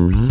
Mm-hmm.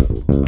Uh, uh.